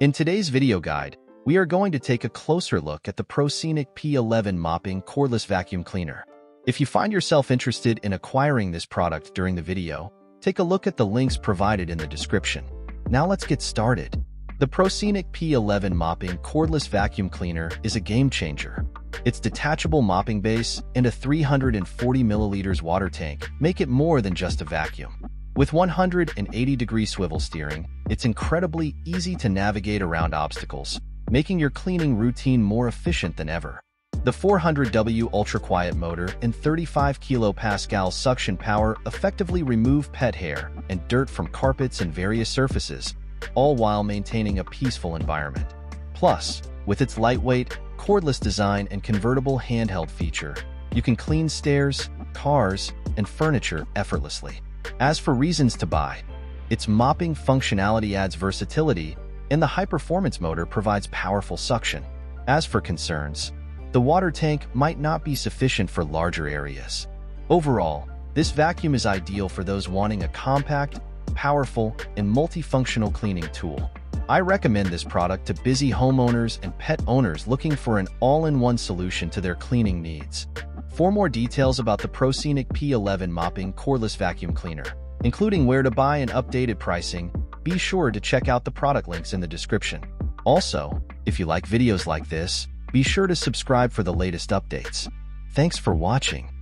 In today's video guide, we are going to take a closer look at the ProScenic P11 Mopping Cordless Vacuum Cleaner. If you find yourself interested in acquiring this product during the video, take a look at the links provided in the description. Now let's get started. The ProScenic P11 Mopping Cordless Vacuum Cleaner is a game changer. Its detachable mopping base and a 340 milliliters water tank make it more than just a vacuum. With 180 degree swivel steering, it's incredibly easy to navigate around obstacles, making your cleaning routine more efficient than ever. The 400W ultra-quiet motor and 35 kilopascal suction power effectively remove pet hair and dirt from carpets and various surfaces, all while maintaining a peaceful environment. Plus, with its lightweight, cordless design and convertible handheld feature, you can clean stairs, cars, and furniture effortlessly. As for reasons to buy, its mopping functionality adds versatility, and the high-performance motor provides powerful suction. As for concerns, the water tank might not be sufficient for larger areas. Overall, this vacuum is ideal for those wanting a compact, powerful, and multifunctional cleaning tool. I recommend this product to busy homeowners and pet owners looking for an all-in-one solution to their cleaning needs. For more details about the ProScenic P11 mopping cordless vacuum cleaner, including where to buy and updated pricing, be sure to check out the product links in the description. Also, if you like videos like this, be sure to subscribe for the latest updates. Thanks for watching.